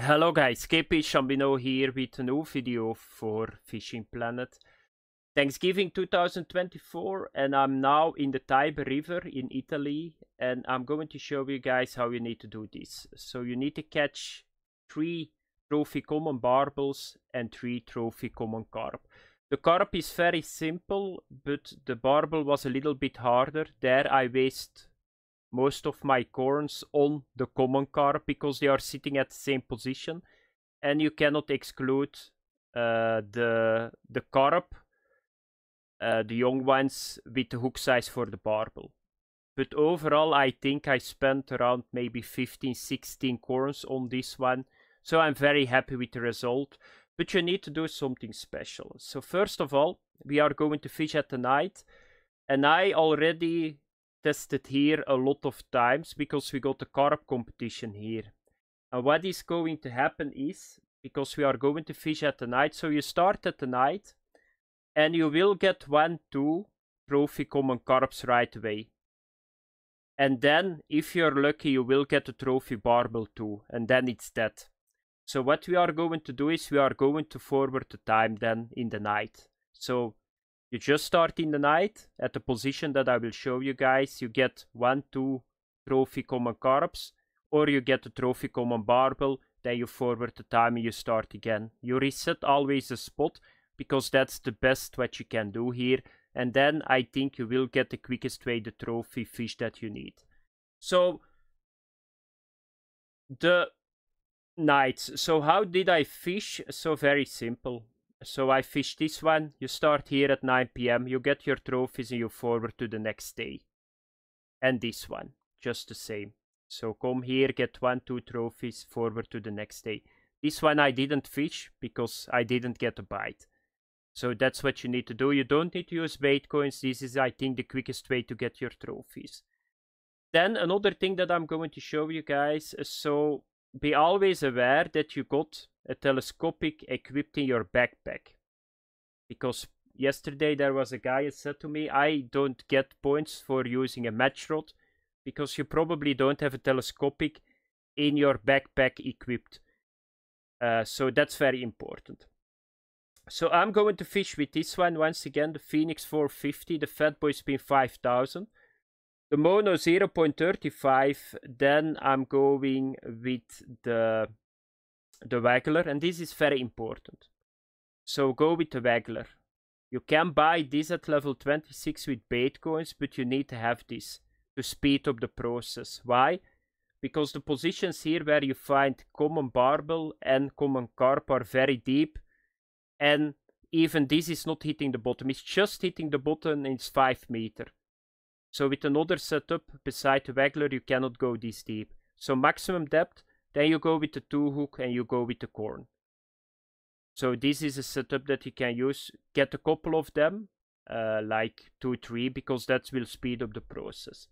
Hello guys, KP Shamino here with a new video for Fishing Planet. Thanksgiving 2024 and I'm now in the Tiber River in Italy and I'm going to show you guys how you need to do this. So you need to catch three trophy common barbels and three trophy common carp. The carp is very simple but the barbel was a little bit harder. There I waste most of my corns on the common carp because they are sitting at the same position. And you cannot exclude uh, the the carp uh, the young ones with the hook size for the barbel but overall i think i spent around maybe 15 16 corns on this one. So i'm very happy with the result. But you need to do something special. So first of all we are going to fish at the night. And i already tested here a lot of times because we got a carp competition here. And what is going to happen is, because we are going to fish at the night, so you start at the night and you will get one, two trophy common carps right away. And then, if you're lucky, you will get a trophy barbel too, and then it's that. So what we are going to do is we are going to forward the time then in the night. So you just start in the night at the position that I will show you guys. You get one, two trophy common carps, or you get a trophy common barbel. Then you forward the time and you start again. You reset always the spot because that's the best what you can do here. And then I think you will get the quickest way the trophy fish that you need. So the nights. So how did I fish? So very simple. So I fish this one. You start here at 9 p.m. You get your trophies and you forward to the next day. And this one, just the same. So come here, get one, two trophies, forward to the next day. This one I didn't fish because I didn't get a bite. So that's what you need to do. You don't need to use bait coins. This is, I think, the quickest way to get your trophies. Then another thing that I'm going to show you guys. So be always aware that you got a telescopic equipped in your backpack. Because yesterday there was a guy who said to me, I don't get points for using a match rod because you probably don't have a telescopic in your backpack equipped. Uh, so that's very important. So I'm going to fish with this one once again, the Phoenix 450, the Fat Boy Spin 5000 the mono 0.35 then i'm going with the the waggler and this is very important. So go with the waggler you can buy this at level 26 with bait coins but you need to have this to speed up the process. Why? Because the positions here where you find common barbel and common carp are very deep and even this is not hitting the bottom. It's just hitting the bottom and it's 5 meter so with another setup beside the waggler, you cannot go this deep. So maximum depth, then you go with the two hook and you go with the corn. So this is a setup that you can use. Get a couple of them, uh, like two, three, because that will speed up the process.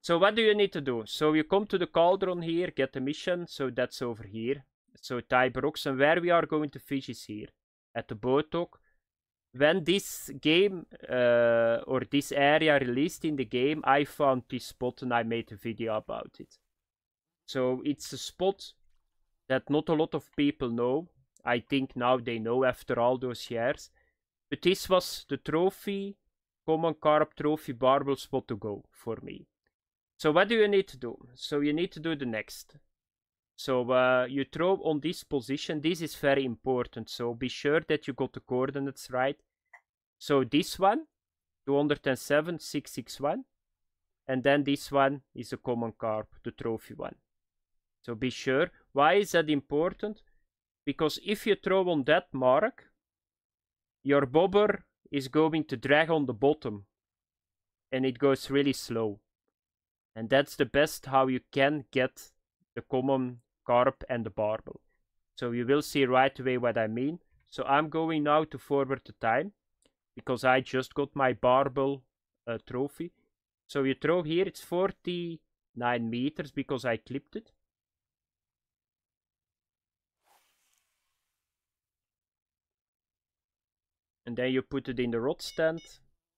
So what do you need to do? So you come to the cauldron here, get the mission. So that's over here. So Tiber Rocks and where we are going to fish is here. At the boat dock when this game uh, or this area released in the game, I found this spot and I made a video about it. So it's a spot that not a lot of people know. I think now they know after all those years. But this was the trophy, common carp trophy barbel spot to go for me. So what do you need to do? So you need to do the next. So uh, you throw on this position. This is very important. So be sure that you got the coordinates right. So this one, 207, 661. And then this one is a common carp, the trophy one. So be sure. Why is that important? Because if you throw on that mark, your bobber is going to drag on the bottom. And it goes really slow. And that's the best how you can get the common carp and the barbel. So you will see right away what I mean. So I'm going now to forward the time because I just got my barbel uh, trophy. So you throw here, it's 49 meters because I clipped it. And then you put it in the rod stand.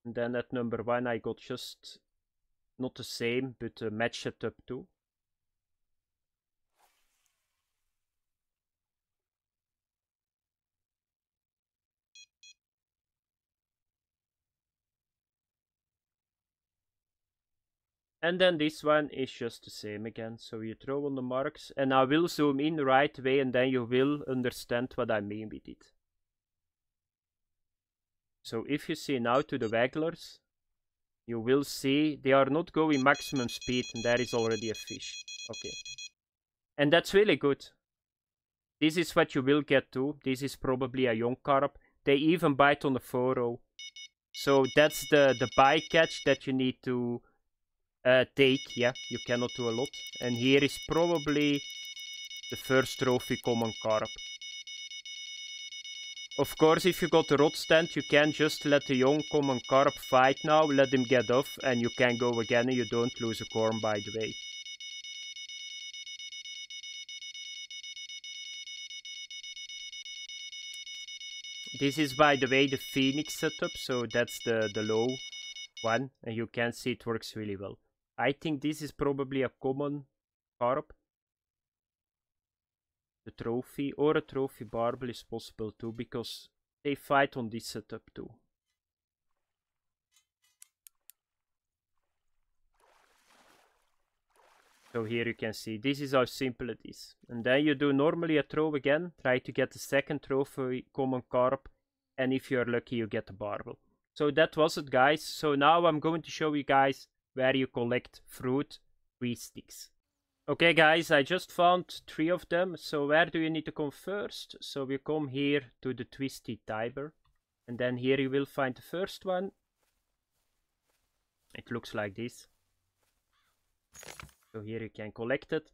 And then at number one I got just not the same, but a match setup too. And then this one is just the same again. So you throw on the marks and I will zoom in right way and then you will understand what I mean with it. So if you see now to the wagglers, you will see they are not going maximum speed and there is already a fish. Okay. And that's really good. This is what you will get too. This is probably a young carp. They even bite on the furrow. So that's the, the bycatch that you need to uh, take. Yeah, you cannot do a lot. And here is probably the first trophy common carp. Of course, if you got the rod stand, you can just let the young common carp fight now, let him get off, and you can go again and you don't lose a corn by the way. This is by the way the Phoenix setup, so that's the, the low one, and you can see it works really well. I think this is probably a common carp. The trophy or a trophy barbel is possible too, because they fight on this setup too. So here you can see, this is how simple it is. And then you do normally a throw again, try to get the second trophy common carp, and if you're lucky you get a barbel. So that was it guys. So now I'm going to show you guys where you collect fruit tree sticks. Okay guys, I just found three of them. So where do you need to come first? So we come here to the Twisty Tiber. And then here you will find the first one. It looks like this. So here you can collect it.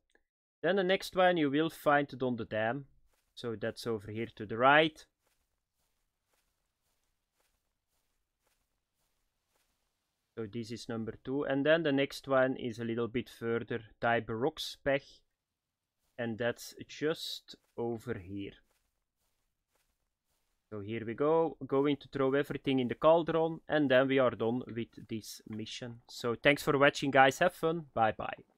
Then the next one you will find it on the dam. So that's over here to the right. So this is number two. And then the next one is a little bit further, Tiber Rockspech. And that's just over here. So here we go, going to throw everything in the cauldron and then we are done with this mission. So thanks for watching guys, have fun, bye bye.